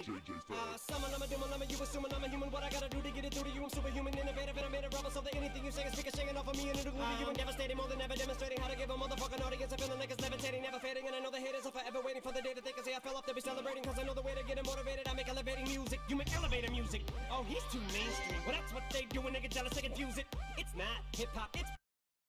JJ Uh, summon, I'm a demon! I'm a you assuming I'm a human. What I gotta do to get it through to you? I'm superhuman, innovative, and I made a rubber. So that anything you say is speaking, shaking off of me and it'll glue to you and devastating. More than ever demonstrating how to give a motherfucking audience a feeling like it's levitating, never fading. And I know the haters are forever waiting for the day that they can say I fell off to be celebrating. Cause I know the way to get them motivated. I make elevating music. You make elevator music. Oh, he's too mainstream. Well, that's what they do when they get jealous, they confuse it. It's not hip hop, it's